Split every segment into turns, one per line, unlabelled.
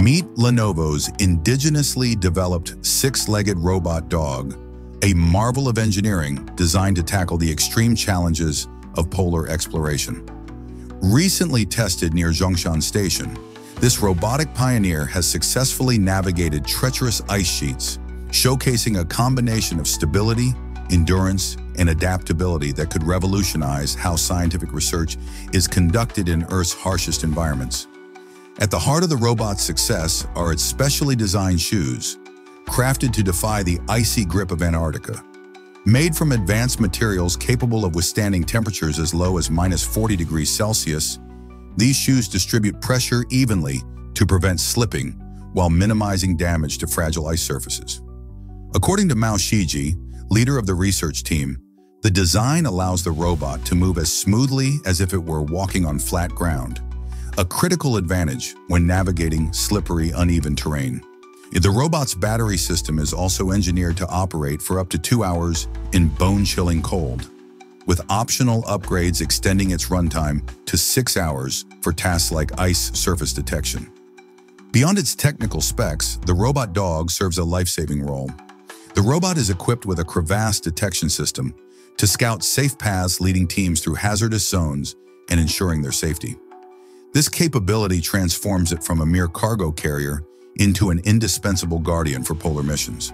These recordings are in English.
Meet Lenovo's indigenously developed six-legged robot dog, a marvel of engineering designed to tackle the extreme challenges of polar exploration. Recently tested near Zhongshan Station, this robotic pioneer has successfully navigated treacherous ice sheets, showcasing a combination of stability, endurance, and adaptability that could revolutionize how scientific research is conducted in Earth's harshest environments. At the heart of the robot's success are its specially designed shoes, crafted to defy the icy grip of Antarctica. Made from advanced materials capable of withstanding temperatures as low as minus 40 degrees Celsius, these shoes distribute pressure evenly to prevent slipping while minimizing damage to fragile ice surfaces. According to Mao Shiji, leader of the research team, the design allows the robot to move as smoothly as if it were walking on flat ground, a critical advantage when navigating slippery, uneven terrain. The robot's battery system is also engineered to operate for up to two hours in bone-chilling cold, with optional upgrades extending its runtime to six hours for tasks like ice surface detection. Beyond its technical specs, the robot dog serves a life-saving role. The robot is equipped with a crevasse detection system to scout safe paths leading teams through hazardous zones and ensuring their safety. This capability transforms it from a mere cargo carrier into an indispensable guardian for polar missions.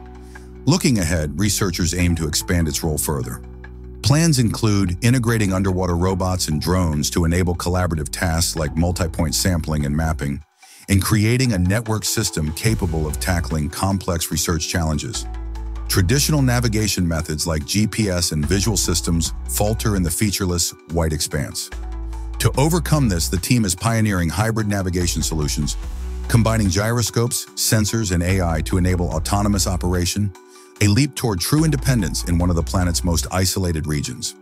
Looking ahead, researchers aim to expand its role further. Plans include integrating underwater robots and drones to enable collaborative tasks like multi-point sampling and mapping, and creating a network system capable of tackling complex research challenges. Traditional navigation methods like GPS and visual systems falter in the featureless white expanse. To overcome this, the team is pioneering hybrid navigation solutions combining gyroscopes, sensors, and AI to enable autonomous operation, a leap toward true independence in one of the planet's most isolated regions.